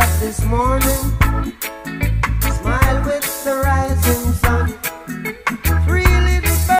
up this morning.